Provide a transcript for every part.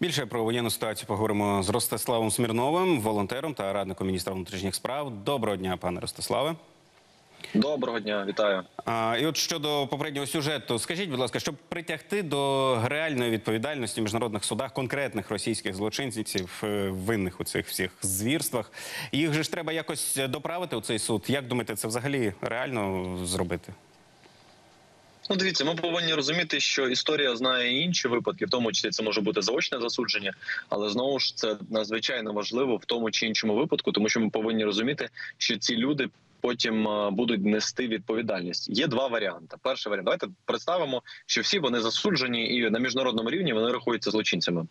Більше про воєнну ситуацію поговоримо з Ростиславом Смірновим, волонтером та радником міністра внутрішніх справ. Доброго дня, пане Ростиславе. Доброго дня, вітаю. А, і от щодо попереднього сюжету, скажіть, будь ласка, щоб притягти до реальної відповідальності в міжнародних судах конкретних російських злочинців, е, винних у цих всіх звірствах, їх же ж треба якось доправити у цей суд. Як думаєте, це взагалі реально зробити? Ну, дивіться, ми повинні розуміти, що історія знає інші випадки, в тому числі це може бути заочне засудження, але знову ж це надзвичайно важливо в тому чи іншому випадку, тому що ми повинні розуміти, що ці люди. Потім е, будуть нести відповідальність. Є два варіанти. Перший варіант. Давайте представимо, що всі вони засуджені, і на міжнародному рівні вони рахуються злочинцями.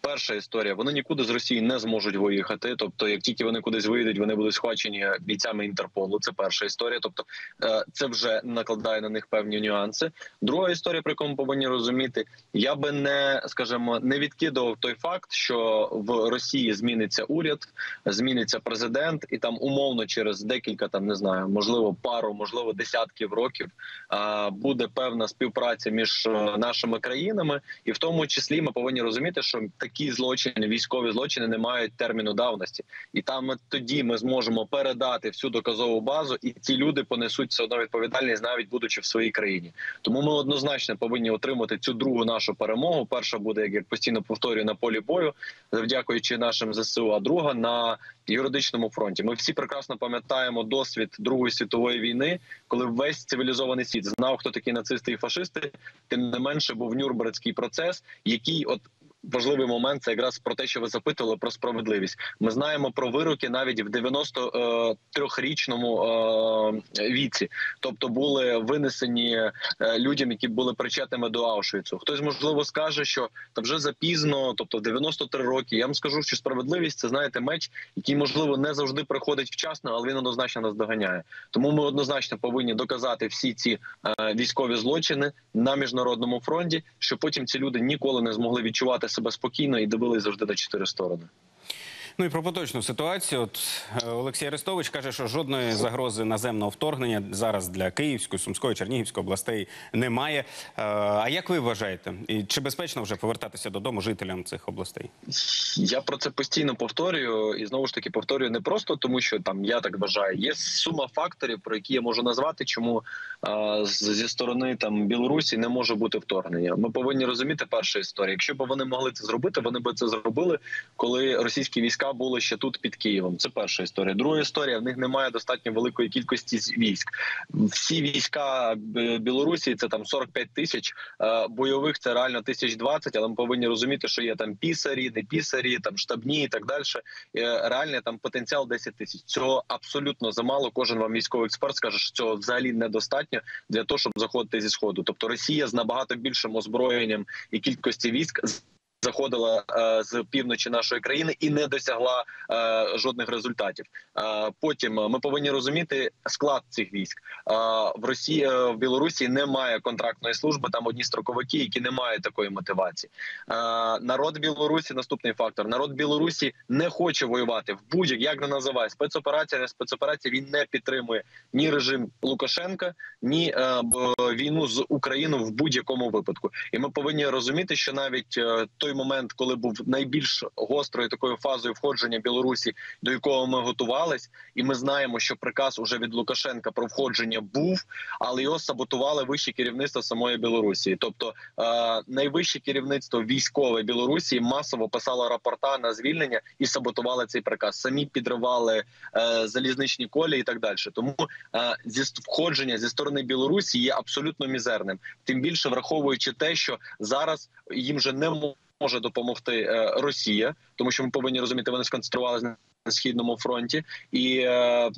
Перша історія: вони нікуди з Росії не зможуть виїхати. Тобто, як тільки вони кудись виїдуть, вони будуть схвачені бійцями Інтерполу. Це перша історія. Тобто, е, це вже накладає на них певні нюанси. Друга історія, про яку ми повинні розуміти, я би не скажімо, не відкидував той факт, що в Росії зміниться уряд, зміниться президент, і там умовно через декілька там не знаю, можливо, пару, можливо, десятків років буде певна співпраця між е, нашими країнами, і в тому числі ми повинні розуміти, що такі злочини, військові злочини, не мають терміну давності, і там тоді ми зможемо передати всю доказову базу, і ці люди понесуть все одно відповідальність, навіть будучи в своїй країні. Тому ми однозначно повинні отримати цю другу нашу перемогу. Перша буде як я постійно повторюю на полі бою, завдякуючи нашим зсу. А друга на юридичному фронті. Ми всі прекрасно пам'ятаємо досвід Другої світової війни, коли весь цивілізований світ знав, хто такі нацисти і фашисти. Тим не менше був Нюрнберзький процес, який от. Важливий момент це якраз про те, що ви запитували про справедливість. Ми знаємо про вироки навіть в 93-річному е, віці, тобто були винесені е, людям, які були причетними до Аушвіцу. Хтось можливо скаже, що та вже запізно, тобто 93 роки. Я вам скажу, що справедливість це знаєте меч, який можливо не завжди приходить вчасно, але він однозначно нас доганяє. Тому ми однозначно повинні доказати всі ці е, військові злочини на міжнародному фронті, щоб потім ці люди ніколи не змогли відчувати себе спокійно і дивились завжди на чотири сторони. Ну і про поточну ситуацію. От е, Олексій Арестович каже, що жодної загрози наземного вторгнення зараз для Київської, Сумської, Чернігівської областей немає. Е, А як ви вважаєте? І чи безпечно вже повертатися додому жителям цих областей? Я про це постійно повторюю, і знову ж таки повторюю не просто тому, що там я так вважаю. Є сума факторів, про які я можу назвати, чому а, зі сторони там Білорусі не може бути вторгнення. Ми повинні розуміти перша історія. Якщо б вони могли це зробити, вони б це зробили, коли російські війська були ще тут під Києвом. Це перша історія. Друга історія в них немає достатньо великої кількості військ. Всі війська Білорусі це там 45 тисяч е, бойових. Це реально тисяч 20, але ми повинні розуміти, що є там пісарі, не пісарі, там штабні і так далі. Е, Реальний там потенціал 10 тисяч. Цього абсолютно замало. Кожен вам військовий експерт скаже, що цього взагалі недостатньо для того, щоб заходити зі сходу. Тобто Росія з набагато більшим озброєнням і кількості військ заходила е, з півночі нашої країни і не досягла е, жодних результатів. Е, потім ми повинні розуміти склад цих військ. В Росії в Білорусі немає контрактної служби. Там одні строковики, які не мають такої мотивації. Народ Білорусі наступний фактор. Народ Білорусі не хоче воювати в будь-як як не називає спецоперація, не спецоперація. Він не підтримує ні режим Лукашенка, ні війну з Україною в будь-якому випадку. І ми повинні розуміти, що навіть е, той момент, коли був найбільш гострою такою фазою входження Білорусі, до якого ми готувались, і ми знаємо, що приказ уже від Лукашенка про входження був, але його саботували вище керівництво самої Білорусі. Тобто е, найвище керівництво військове Білорусі масово писало рапорта на звільнення і саботували цей приказ. Самі підривали е, залізничні колії і так далі. Тому е, зі входження зі сторони Білорусі є абсолютно мізерним. Тим більше враховуючи те, що зараз їм вже не може допомогти е, Росія, тому що ми повинні розуміти, вони сконцентрувалися на східному фронті і. Е,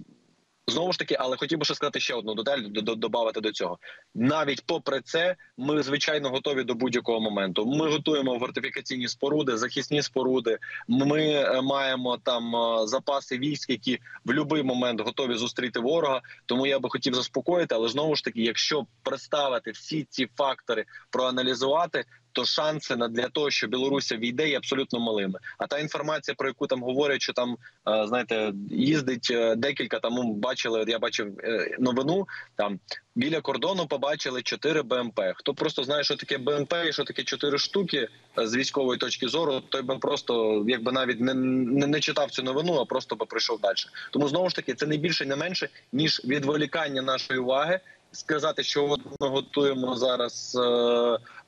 Знову ж таки, але хотів би ще сказати ще одну деталь, до- до- додати до цього. Навіть попри це, ми звичайно готові до будь-якого моменту. Ми готуємо фортифікаційні споруди, захисні споруди. Ми е, маємо там запаси військ, які в будь-який момент готові зустріти ворога. Тому я би хотів заспокоїти, але знову ж таки, якщо представити всі ці фактори, проаналізувати. То шанси на для того, що Білорусі війде, є абсолютно малими. А та інформація, про яку там говорять, що там е, знаєте, їздить е, декілька. Там бачили. Я бачив е, новину там. Біля кордону побачили 4 БМП. Хто просто знає, що таке БМП і що таке 4 штуки з військової точки зору, той би просто якби навіть не, не, не читав цю новину, а просто би прийшов далі. Тому знову ж таки це не більше, не менше ніж відволікання нашої уваги. Сказати, що от ми готуємо зараз е,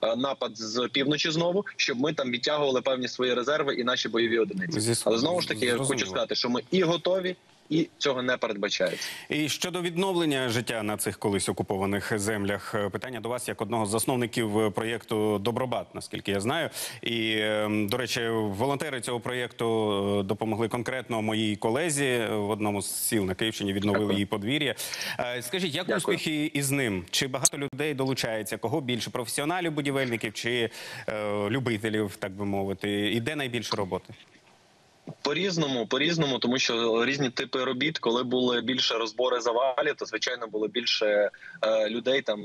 е, напад з півночі знову, щоб ми там відтягували певні свої резерви і наші бойові одиниці. Зі- Але знову ж таки я зрозуміло. хочу сказати, що ми і готові, і цього не передбачається. І щодо відновлення життя на цих колись окупованих землях, е, питання до вас як одного з засновників е, проєкту Добробат, наскільки я знаю. І е, до речі, волонтери цього проєкту е, допомогли конкретно моїй колезі в одному з сіл на Київщині. Відновили Дякую. її подвір'я. Скажіть, як Дякую. успіхи із ним? Чи багато людей долучається? Кого більше професіоналів, будівельників чи е, любителів, так би мовити? І де найбільше роботи? По різному, по різному, тому що різні типи робіт, коли були більше розбори завалів, то звичайно було більше е, людей там.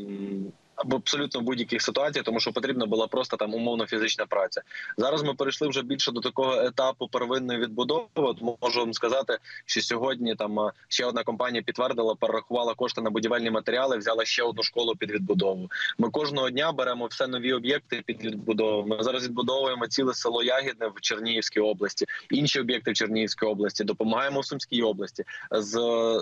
Абсолютно будь-яких ситуацій, тому що потрібна була просто там умовно фізична праця. Зараз ми перейшли вже більше до такого етапу первинної відбудови. От можу сказати, що сьогодні там ще одна компанія підтвердила, перерахувала кошти на будівельні матеріали, взяла ще одну школу під відбудову. Ми кожного дня беремо все нові об'єкти під відбудову. Ми зараз відбудовуємо ціле село Ягідне в Чернігівській області, інші об'єкти в Чернігівській області. Допомагаємо в Сумській області. З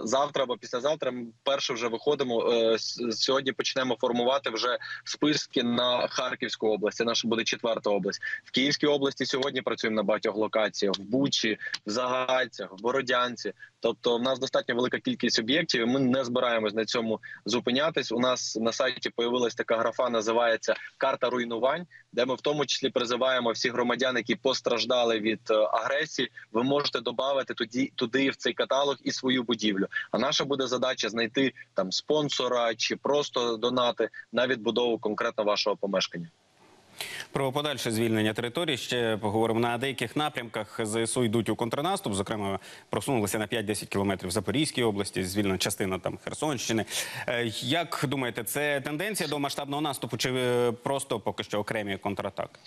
завтра або післязавтра ми перше вже виходимо. е, Сьогодні почнемо формувати вже списки на Харківську область. Це наша буде четверта область. В Київській області сьогодні працюємо на багатьох локаціях: в Бучі, в Загайцях, в Бородянці. Тобто, в нас достатньо велика кількість об'єктів. Ми не збираємось на цьому зупинятись. У нас на сайті появилась така графа, називається карта руйнувань, де ми в тому числі призиваємо всіх громадян, які постраждали від е, агресії. Ви можете додати туди, туди в цей каталог і свою будівлю. А наша буде задача знайти там спонсора чи просто донати на відбудову конкретно вашого помешкання. Про подальше звільнення території ще поговоримо на деяких напрямках. ЗСУ йдуть у контрнаступ. Зокрема, просунулися на 5-10 кілометрів в Запорізькій області. Звільнена частина там Херсонщини. Е, Як думаєте, це тенденція до масштабного наступу, чи е, просто поки що окремі контратаки?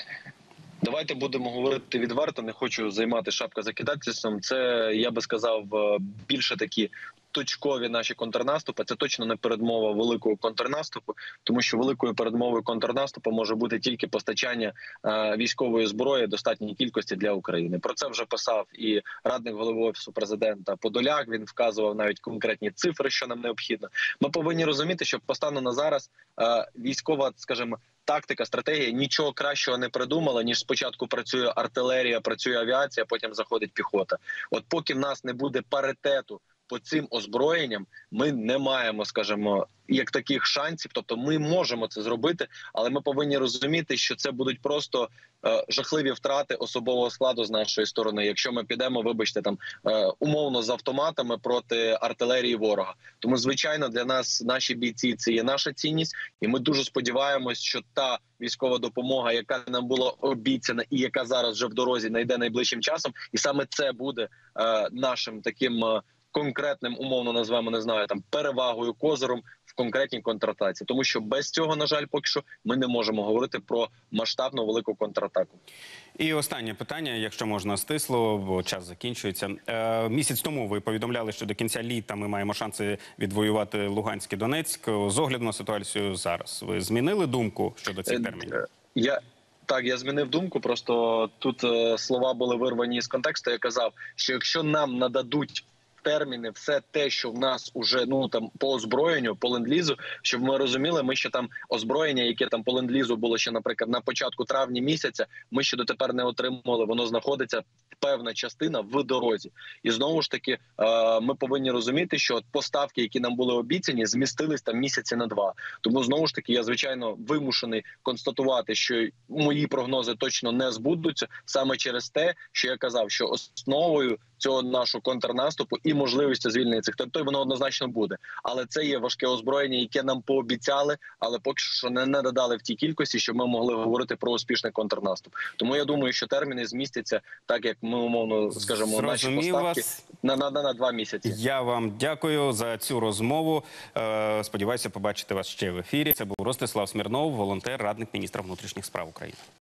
Давайте будемо говорити відверто. Не хочу займати шапка закидательством. Це я би сказав е, більше такі. Точкові наші контрнаступи це точно не передмова великого контрнаступу, тому що великою передмовою контрнаступу може бути тільки постачання е, військової зброї достатній кількості для України. Про це вже писав і радник голови офісу президента Подоляк. Він вказував навіть конкретні цифри, що нам необхідно. Ми повинні розуміти, що постану на зараз е, військова, скажімо, тактика, стратегія нічого кращого не придумала ніж спочатку працює артилерія, працює авіація, потім заходить піхота. От поки в нас не буде паритету по цим озброєнням, ми не маємо, скажімо, як таких шансів. Тобто, ми можемо це зробити, але ми повинні розуміти, що це будуть просто е, жахливі втрати особового складу з нашої сторони, якщо ми підемо, вибачте, там е, умовно з автоматами проти артилерії ворога. Тому, звичайно, для нас наші бійці це є наша цінність, і ми дуже сподіваємось, що та військова допомога, яка нам була обіцяна, і яка зараз вже в дорозі найде найближчим часом, і саме це буде е, нашим таким. Конкретним умовно назвемо не знаю там перевагою козиром в конкретній контратаці, тому що без цього, на жаль, поки що ми не можемо говорити про масштабну велику контратаку. І останнє питання, якщо можна стисло, бо час закінчується. Е, місяць тому ви повідомляли, що до кінця літа ми маємо шанси відвоювати Луганськ і Донецьк. З огляду на ситуацію зараз ви змінили думку щодо цих Е, термінів? е, Я так, я змінив думку. Просто тут е, слова були вирвані з контексту. Я казав, що якщо нам нададуть терміни, все те, що в нас уже ну там по озброєнню, по ленд-лізу, щоб ми розуміли, ми ще там озброєння, яке там по ленд-лізу було ще, наприклад, на початку травня місяця. Ми ще дотепер не отримали. Воно знаходиться певна частина в дорозі, і знову ж таки е, ми повинні розуміти, що поставки, які нам були обіцяні, змістились там місяці на два. Тому знову ж таки я звичайно вимушений констатувати, що мої прогнози точно не збудуться саме через те, що я казав, що основою цього нашого контрнаступу і можливості звільнення цих територій, воно однозначно буде. Але це є важке озброєння, яке нам пообіцяли, але поки що не надали в тій кількості, щоб ми могли говорити про успішний контрнаступ. Тому я думаю, що терміни змістяться так, як ми умовно скажемо, наші поставки вас. на, на, на, на два місяці. Я вам дякую за цю розмову. Е, Сподіваюся, побачити вас ще в ефірі. Це був Ростислав Смірнов, волонтер, радник міністра внутрішніх справ України.